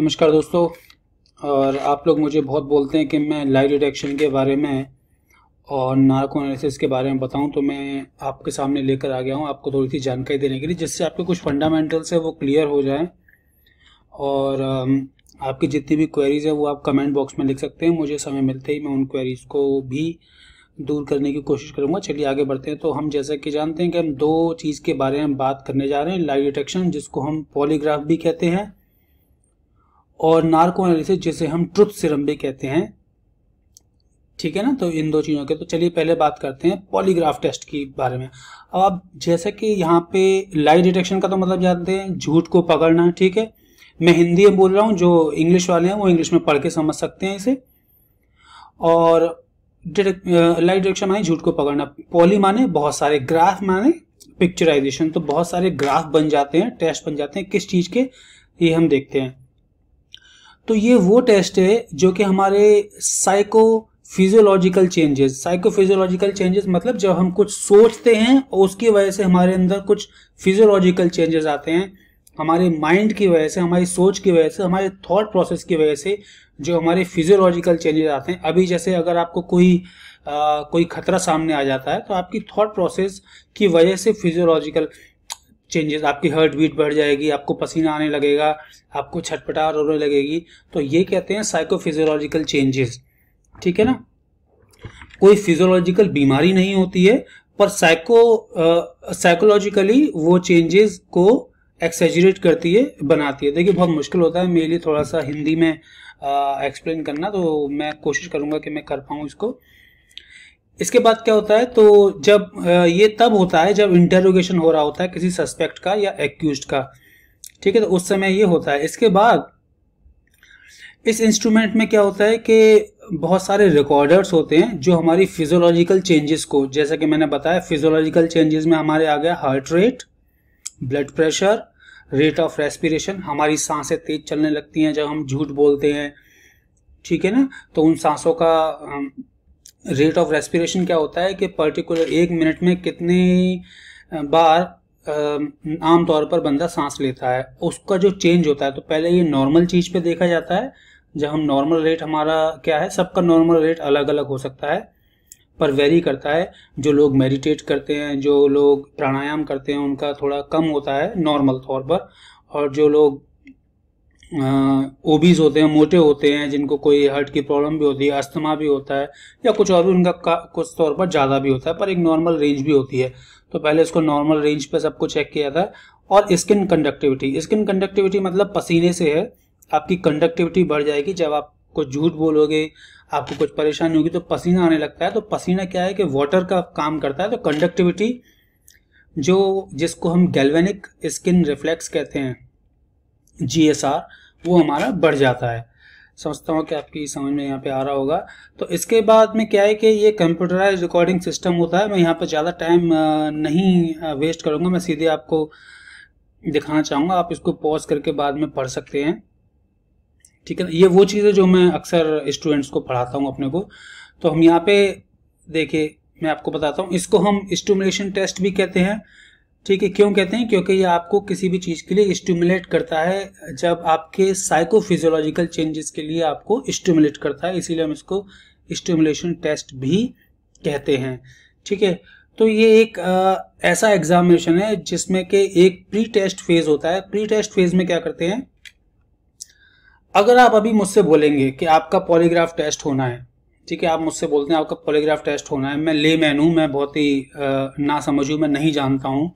नमस्कार दोस्तों, और आप लोग मुझे बहुत बोलते हैं कि मैं लाइट डिटेक्शन के बारे में और नार्को एनालिसिस के बारे में बताऊँ तो मैं आपके सामने लेकर आ गया हूँ आपको थोड़ी सी जानकारी देने के लिए, जिससे आपके कुछ फंडामेंटल्स है वो क्लियर हो जाएँ। और आपकी जितनी भी क्वेरीज है वो आप कमेंट बॉक्स में लिख सकते हैं, मुझे समय मिलते ही मैं उन क्वेरीज को भी दूर करने की कोशिश करूँगा। चलिए आगे बढ़ते हैं तो हम जैसा कि जानते हैं कि हम दो चीज़ के बारे में बात करने जा रहे हैं लाइट डिटेक्शन जिसको हम पॉलीग्राफ भी कहते हैं और नार्को एनालिसिस जिसे हम ट्रुथ सिरम भी कहते हैं, ठीक है ना? तो इन दो चीज़ों के तो चलिए पहले बात करते हैं पॉलीग्राफ टेस्ट के बारे में। अब आप, जैसे कि यहाँ पे लाइट डिटेक्शन का तो मतलब जानते हैं, झूठ को पकड़ना, ठीक है? मैं हिंदी में बोल रहा हूँ, जो इंग्लिश वाले हैं, वो इंग्लिश में पढ़ के समझ सकते हैं इसे। और लाइट डिटेक्शन माने झूठ को पकड़ना। पॉली माने बहुत सारे ग्राफ माने पिक्चराइजेशन तो बहुत सारे ग्राफ बन जाते हैं टेस्ट बन जाते हैं, किस चीज़ के, ये हम देखते हैं। तो ये वो टेस्ट है जो कि हमारे psycho physiological changes psycho physiological changes मतलब जब हम कुछ सोचते हैं और उसकी वजह से हमारे अंदर कुछ फिजियोलॉजिकल चेंजेस आते हैं हमारे माइंड की वजह से हमारी सोच की वजह से हमारे थॉट प्रोसेस की वजह से जो हमारे फिजियोलॉजिकल चेंजेस आते हैं। अभी जैसे अगर आपको कोई आ, कोई खतरा सामने आ जाता है तो आपकी थॉट प्रोसेस की वजह से फिजियोलॉजिकल चेंजेस आपकी हर्ट बीट बढ़ जाएगी, आपको पसीना आने लगेगा, आपको छटपटार होने लगेगी। तो ये कहते हैं साइकोफिजियोलॉजिकल चेंजेस ठीक है ना? कोई फिजियोलॉजिकल बीमारी नहीं होती है, पर साइको साइकोलॉजिकली वो चेंजेस को एक्सेजरेट करती है, बनाती है। देखिए, बहुत मुश्किल होता है मेरे लिए थोड़ा सा हिंदी में एक्सप्लेन करना तो मैं कोशिश करूँगा कि मैं कर पाऊँ इसको। इसके बाद क्या होता है? तो जब ये तब होता है जब इंटेरोगेशन हो रहा होता है किसी सस्पेक्ट का या एक्यूज का। ठीक है तो उस समय ये होता है। इसके बाद इस इंस्ट्रूमेंट में क्या होता है कि बहुत सारे रिकॉर्डर्स होते हैं जो हमारी फिजियोलॉजिकल चेंजेस को, जैसा कि मैंने बताया फिजियोलॉजिकल चेंजेस में हमारे आ गया heart rate blood pressure rate of respiration हमारी साँसें तेज चलने लगती हैं जब हम झूठ बोलते हैं। ठीक है ना? तो उन सांसों का रेट ऑफ़ रेस्पिरेशन क्या होता है कि पर्टिकुलर एक मिनट में कितने बार आमतौर पर बंदा सांस लेता है। उसका जो चेंज होता है तो पहले ये नॉर्मल चीज़ पे देखा जाता है, जब हम नॉर्मल रेट हमारा क्या है, सबका नॉर्मल रेट अलग अलग हो सकता है, पर वेरी करता है। जो लोग मेडिटेट करते हैं, जो लोग प्राणायाम करते हैं, उनका थोड़ा कम होता है नॉर्मल तौर पर, और जो लोग ओबीज होते हैं, मोटे होते हैं, जिनको कोई हार्ट की प्रॉब्लम भी होती है, अस्थमा भी होता है, या कुछ और भी, उनका कुछ तौर पर ज़्यादा भी होता है, पर एक नॉर्मल रेंज भी होती है। तो पहले इसको नॉर्मल रेंज पे सबको चेक किया था। और स्किन कंडक्टिविटी स्किन कंडक्टिविटी मतलब पसीने से है, आपकी कंडक्टिविटी बढ़ जाएगी। जब आप कुछ झूठ बोलोगे, आपको कुछ परेशानी होगी तो पसीना आने लगता है। तो पसीना क्या है कि वाटर का काम करता है। तो कंडक्टिविटी, जो जिसको हम गैल्वेनिक स्किन रिफ्लेक्स कहते हैं जीएसआर वो हमारा बढ़ जाता है। समझता हूँ कि आपकी समझ में यहाँ पे आ रहा होगा। तो इसके बाद में क्या है कि ये कंप्यूटराइज रिकॉर्डिंग सिस्टम होता है मैं यहाँ पे ज़्यादा टाइम नहीं वेस्ट करूँगा। मैं सीधे आपको दिखाना चाहूँगा। आप इसको पॉज करके बाद में पढ़ सकते हैं। ठीक है ये वो चीज़ें जो मैं अक्सर स्टूडेंट्स को पढ़ाता हूँ अपने को। तो हम यहाँ पे देखिए मैं आपको बताता हूँ। इसको हम स्टूमुलेशन टेस्ट भी कहते हैं। ठीक है क्यों कहते हैं? क्योंकि ये आपको किसी भी चीज़ के लिए स्टिमुलेट करता है जब आपके साइकोफिजियोलॉजिकल चेंजेस के लिए आपको स्टिमुलेट करता है इसीलिए हम इसको स्टिमुलेशन टेस्ट भी कहते हैं। ठीक है तो ये एक आ, ऐसा एग्जामिनेशन है जिसमें कि एक प्री टेस्ट फ़ेज़ होता है। प्री टेस्ट फ़ेज़ में क्या करते हैं? अगर आप अभी मुझसे बोलेंगे कि आपका पॉलीग्राफ टेस्ट होना है ठीक है, आप मुझसे बोलते हैं, आपका पॉलीग्राफ टेस्ट होना है। मैं ले मैन हूँ, मैं बहुत ही ना समझू मैं नहीं जानता हूँ।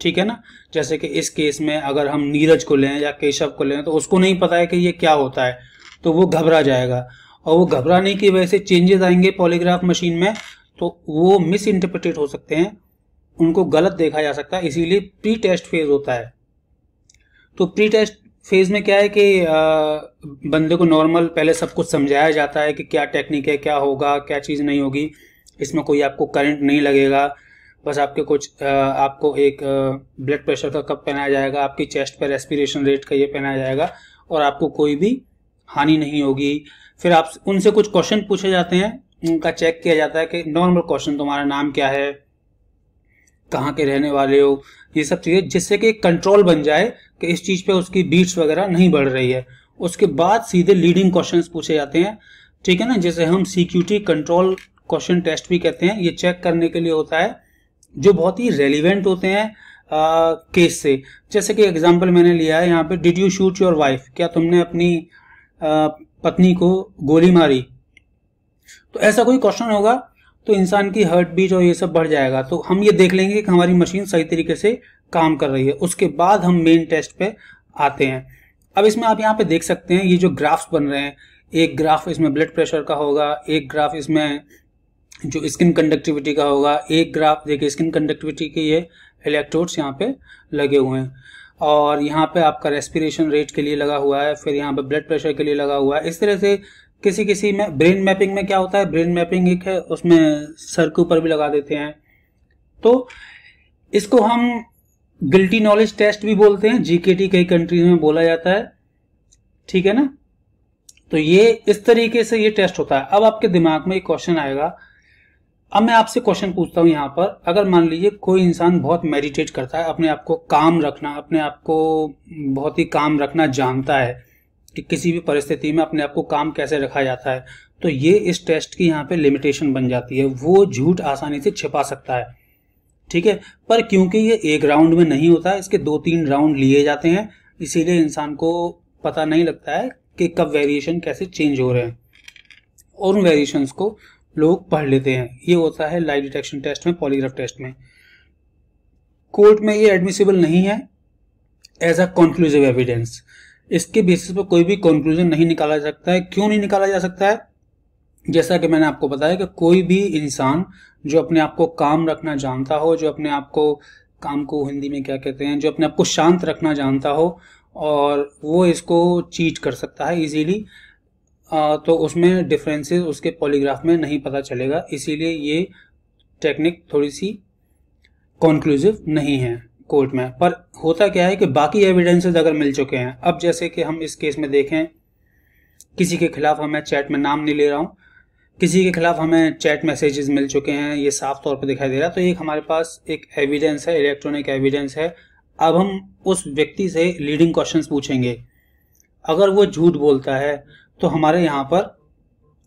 ठीक है ना? जैसे कि इस केस में अगर हम नीरज को लें या केशव को लें तो उसको नहीं पता है कि ये क्या होता है तो वो घबरा जाएगा। और वो घबराने की वजह से चेंजेस आएँगे पॉलीग्राफ मशीन में तो वो मिस इंटरप्रिटेट हो सकते हैं। उनको गलत देखा जा सकता है, इसीलिए प्री टेस्ट फ़ेज़ होता है। तो प्री टेस्ट फ़ेज़ में क्या है कि बंदे को नॉर्मल पहले सब कुछ समझाया जाता है कि क्या टेक्निक है, क्या होगा, क्या चीज़ नहीं होगी। इसमें कोई आपको करंट नहीं लगेगा। बस आपके कुछ आपको एक ब्लड प्रेशर का कप पहनाया जाएगा, आपकी चेस्ट पर रेस्पिरेशन रेट का ये पहनाया जाएगा और आपको कोई भी हानि नहीं होगी। फिर आप उनसे कुछ क्वेश्चन पूछे जाते हैं, उनका चेक किया जाता है कि नॉर्मल क्वेश्चन तुम्हारा नाम क्या है? कहाँ के रहने वाले हो ये सब चीज़ें जिससे कि कंट्रोल बन जाए कि इस चीज़ पे उसकी बीट्स वगैरह नहीं बढ़ रही है। उसके बाद सीधे लीडिंग क्वेश्चंस पूछे जाते हैं। ठीक है ना? जैसे हम सीक्यूटी कंट्रोल क्वेश्चन टेस्ट भी कहते हैं। ये चेक करने के लिए होता है जो बहुत ही रेलिवेंट होते हैं आ, केस से। जैसे कि एग्ज़ाम्पल मैंने लिया है यहाँ पे did you shoot your wife क्या तुमने अपनी आ, पत्नी को गोली मारी? तो ऐसा कोई क्वेश्चन होगा तो इंसान की हर्ट बीट और ये सब बढ़ जाएगा। तो हम ये देख लेंगे कि हमारी मशीन सही तरीके से काम कर रही है। उसके बाद हम मेन टेस्ट पे आते हैं। अब इसमें आप यहाँ पे देख सकते हैं, ये जो ग्राफ्स बन रहे हैं, एक ग्राफ इसमें ब्लड प्रेशर का होगा, एक ग्राफ इसमें जो स्किन कंडक्टिविटी का होगा, एक ग्राफ देखिए स्किन कंडक्टिविटी के ये इलेक्ट्रोड्स यहाँ पे लगे हुए हैं। और यहाँ पे आपका रेस्पिरेशन रेट के लिए लगा हुआ है, फिर यहाँ पे ब्लड प्रेशर के लिए लगा हुआ है। इस तरह से किसी किसी में ब्रेन मैपिंग में क्या होता है? ब्रेन मैपिंग एक है, उसमें सर के ऊपर भी लगा देते हैं। तो इसको हम गिल्टी नॉलेज टेस्ट भी बोलते हैं जीकेटी कई कंट्रीज़ में बोला जाता है। ठीक है ना? तो ये, इस तरीके से ये टेस्ट होता है। अब आपके दिमाग में एक क्वेश्चन आएगा। अब मैं आपसे क्वेश्चन पूछता हूँ यहाँ पर। अगर मान लीजिए कोई इंसान बहुत मेडिटेट करता है, अपने आप को काम रखना, अपने आप को बहुत ही काम रखना जानता है कि किसी भी परिस्थिति में अपने आप को काम कैसे रखा जाता है तो ये इस टेस्ट की यहाँ पे लिमिटेशन बन जाती है। वो झूठ आसानी से छिपा सकता है। ठीक है? पर क्योंकि ये एक राउंड में नहीं होता, इसके दो तीन राउंड लिए जाते हैं, इसीलिए इंसान को पता नहीं लगता है कि कब वेरिएशन कैसे चेंज हो रहे हैं। और उन वेरिएशंस को लोग पढ़ लेते हैं। ये होता है लाई डिटेक्शन टेस्ट में पॉलीग्राफ टेस्ट में। कोर्ट में ये एडमिसिबल नहीं है एज अ कंक्लूसिव एविडेंस इसके बेसिस पर कोई भी कंक्लूजन नहीं निकाला जा सकता है। क्यों नहीं निकाला जा सकता है? जैसा कि मैंने आपको बताया कि कोई भी इंसान जो अपने आप को काम रखना जानता हो, जो अपने आप को, काम को हिंदी में क्या कहते हैं, जो अपने आप को शांत रखना जानता हो और वो इसको चीट कर सकता है इजीली तो उसमें डिफरेंसेस उसके पॉलीग्राफ में नहीं पता चलेगा। इसीलिए ये टेक्निक थोड़ी सी कॉन्क्लूसिव नहीं है। कोर्ट में। पर होता क्या है कि बाकी एविडेंसेस अगर मिल चुके हैं, अब जैसे कि हम इस केस में देखें, किसी के खिलाफ हमें चैट में नाम नहीं ले रहा हूँ, किसी के खिलाफ हमें चैट मैसेजेस मिल चुके हैं, ये साफ़ तौर पर दिखाई दे रहा है। तो एक हमारे पास एक एविडेंस है इलेक्ट्रॉनिक एविडेंस है। अब हम उस व्यक्ति से लीडिंग क्वेश्चंस पूछेंगे। अगर वो झूठ बोलता है तो हमारे यहाँ पर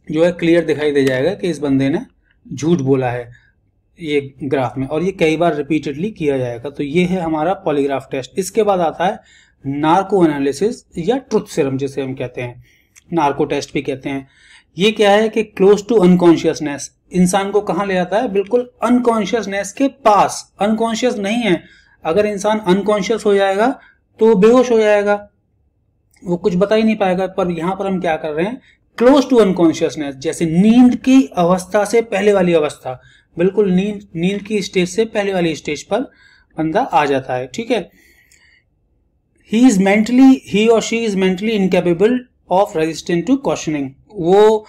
जो है क्लियर दिखाई दे जाएगा कि इस बंदे ने झूठ बोला है। ये ग्राफ में, और ये कई बार रिपीटेडली किया जाएगा। तो ये है हमारा पॉलीग्राफ टेस्ट इसके बाद आता है नार्को एनालिसिस या ट्रुथ सिरम जिसे हम कहते हैं। नार्को टेस्ट भी कहते हैं। ये क्या है कि क्लोज टू अनकॉन्शियसनेस इंसान को कहा ले जाता है? बिल्कुल अनकॉन्शियसनेस के पास। अनकॉन्शियस नहीं है। अगर इंसान अनकॉन्शियस हो जाएगा तो बेहोश हो जाएगा। वो कुछ बता ही नहीं पाएगा, पर यहाँ पर हम क्या कर रहे हैं? क्लोज टू अनकॉन्शियसनेस जैसे नींद की अवस्था से पहले वाली अवस्था, बिल्कुल नींद नींद की स्टेज से पहले वाली स्टेज पर बंदा आ जाता है, ठीक है? ही इज़ मेंटली ही और she is mentally incapable of resistant to questioning वो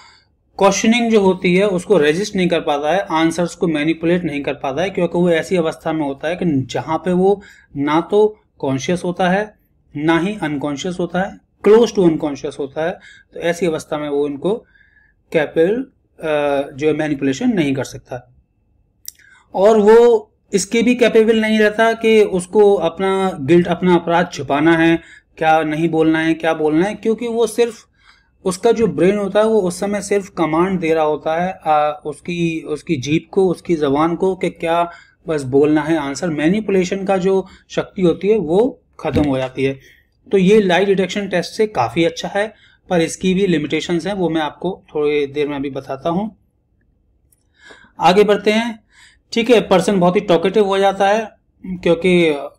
क्वेश्चनिंग जो होती है, उसको रेजिस्ट नहीं कर पाता है आंसर्स को मैनिपुलेट नहीं कर पाता है, क्योंकि वो ऐसी अवस्था में होता है कि जहाँ पे वो ना तो कॉन्शियस होता है, ना ही अनकॉन्शियस होता है क्लोज टू अनकॉन्शियस होता है तो ऐसी अवस्था में वो इनको कैपेबल जो है मैनिपुलेशन नहीं कर सकता। और वो इसके भी कैपेबल नहीं रहता कि उसको अपना गिल्ट अपना अपराध छुपाना है क्या नहीं बोलना है क्या बोलना है क्योंकि वो सिर्फ़ उसका जो ब्रेन होता है वो उस समय सिर्फ़ कमांड दे रहा होता है आ, उसकी उसकी जीप को उसकी जबान को कि क्या बस बोलना है आंसर मैनिपुलेशन का जो शक्ति होती है वो खत्म हो जाती है। तो ये लाई डिटेक्शन टेस्ट से काफ़ी अच्छा है, पर इसकी भी लिमिटेशंस हैं, वो मैं आपको थोड़ी देर में अभी बताता हूँ। आगे बढ़ते हैं। ठीक है पर्सन बहुत ही टॉकेटिव हो जाता है, क्योंकि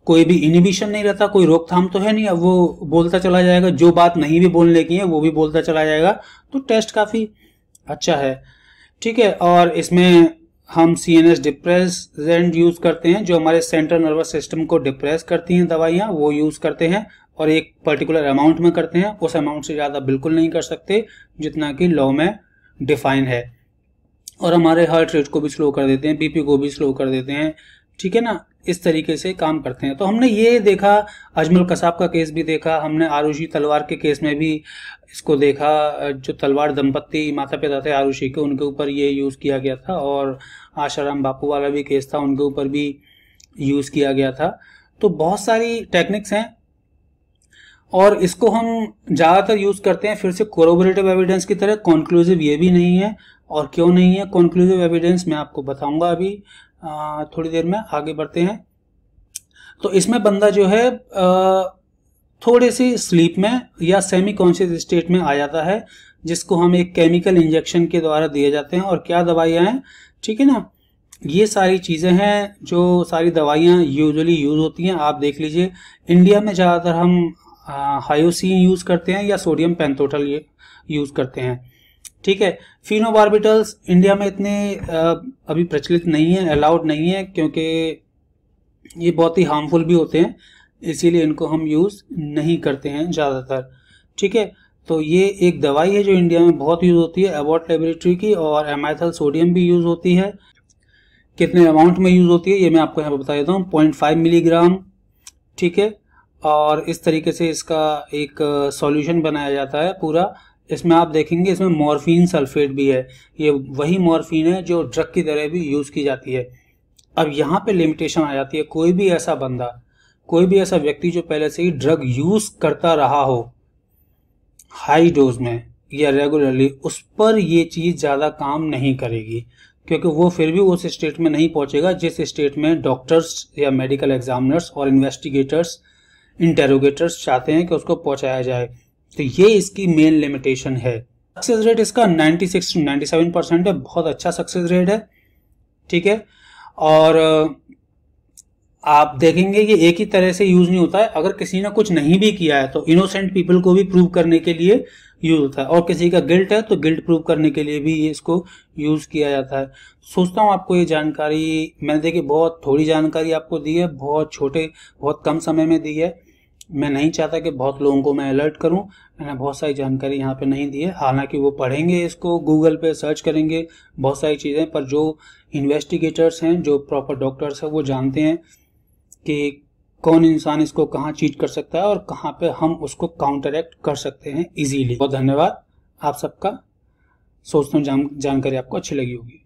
कोई भी इनिबिशन नहीं रहता, कोई रोकथाम तो है नहीं, अब वो बोलता चला जाएगा, जो बात नहीं भी बोलने की है, वो भी बोलता चला जाएगा तो टेस्ट काफ़ी अच्छा है। ठीक है, और इसमें हम C N S depressant use करते हैं, जो हमारे सेंट्रल नर्वस सिस्टम को डिप्रेस करती हैं दवाइयाँ, वो यूज़ करते हैं। और एक पर्टिकुलर अमाउंट में करते हैं, उस अमाउंट से ज़्यादा बिल्कुल नहीं कर सकते, जितना कि लॉ में डिफाइन है। और हमारे हार्ट रेट को भी स्लो कर देते हैं बीपी को भी स्लो कर देते हैं, ठीक है ना? इस तरीके से काम करते हैं। तो हमने ये देखा, अजमल कसाब का केस भी देखा, हमने आरुषि तलवार के केस में भी इसको देखा, जो तलवार दंपत्ति माता पिता थे आरुषि के, उनके ऊपर ये यूज़ किया गया था, और आशाराम बापू वाला भी केस था, उनके ऊपर भी यूज़ किया गया था। तो बहुत सारी टेक्निक्स हैं और इसको हम ज़्यादातर यूज़ करते हैं, फिर से कोरोबरेटिव एविडेंस की तरह कॉन्क्लूसिव ये भी नहीं है। और क्यों नहीं है? कॉन्क्लूसिव एविडेंस मैं आपको बताऊँगा अभी। थोड़ी देर में आगे बढ़ते हैं। तो इसमें बंदा जो है थोड़े सी स्लीप में या सेमी कॉन्शियस स्टेट में आ जाता है, जिसको हम एक केमिकल इंजेक्शन के द्वारा दिए जाते हैं। और क्या दवाइयाँ हैं? ठीक है ना? ये सारी चीज़ें हैं जो सारी दवाइयाँ यूजुअली यूज़ होती हैं। आप देख लीजिए इंडिया में ज़्यादातर हम हायोसिन यूज़ करते हैं या सोडियम पेंटोटल ये यूज़ करते हैं। ठीक है? फिनोबार्बिटल्स इंडिया में इतने अभी प्रचलित नहीं है अलाउड नहीं है, क्योंकि ये बहुत ही हार्मफुल भी होते हैं, इसीलिए इनको हम यूज़ नहीं करते हैं ज़्यादातर। ठीक है? तो ये एक दवाई है जो इंडिया में बहुत यूज़ होती है एबॉट लेबोरेटरी की, और एमाइथल सोडियम भी यूज़ होती है। कितने अमाउंट में यूज़ होती है, ये मैं आपको यहाँ पर बता देता हूँ पॉइंट फाइव मिलीग्राम ठीक है? और इस तरीके से इसका एक सॉल्यूशन बनाया जाता है पूरा। इसमें आप देखेंगे इसमें मॉर्फिन सल्फेट भी है। ये वही मॉर्फिन है जो ड्रग की तरह भी यूज़ की जाती है। अब यहाँ पे लिमिटेशन आ जाती है। कोई भी ऐसा बंदा, कोई भी ऐसा व्यक्ति जो पहले से ही ड्रग यूज़ करता रहा हो हाई डोज में या रेगुलरली उस पर ये चीज़ ज़्यादा काम नहीं करेगी। क्योंकि वो फिर भी उस स्टेट में नहीं पहुंचेगा जिस स्टेट में डॉक्टर्स या मेडिकल एग्जामिनर्स और इन्वेस्टिगेटर्स इंटेरोगेटर्स चाहते हैं कि उसको पहुँचाया जाए। तो ये इसकी मेन लिमिटेशन है। सक्सेस रेट इसका 96 टू 97 परसेंट है। बहुत अच्छा सक्सेस रेट है। ठीक है? और आप देखेंगे ये एक ही तरह से यूज़ नहीं होता है। अगर किसी ने कुछ नहीं भी किया है तो इनोसेंट पीपल को भी प्रूव करने के लिए यूज़ होता है। और किसी का गिल्ट है तो गिल्ट प्रूव करने के लिए भी इसको यूज़ किया जाता है। सोचता हूँ आपको ये जानकारी मैंने देखी, बहुत थोड़ी जानकारी आपको दी है, बहुत छोटे, बहुत कम समय में दी है। मैं नहीं चाहता कि बहुत लोगों को मैं अलर्ट करूँ। मैंने बहुत सारी जानकारी यहाँ पे नहीं दी है। हालाँकि वो पढ़ेंगे इसको गूगल पे सर्च करेंगे बहुत सारी चीज़ें पर जो इन्वेस्टिगेटर्स हैं जो प्रॉपर डॉक्टर्स हैं वो जानते हैं कि कौन इंसान इसको कहाँ चीट कर सकता है और कहाँ पे हम उसको काउंटर एक्ट कर सकते हैं इजीली बहुत धन्यवाद। आप सबका सोचता हूँ जान, जानकारी आपको अच्छी लगी होगी।